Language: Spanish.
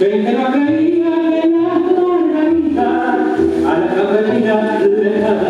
Venga la caída de la a la.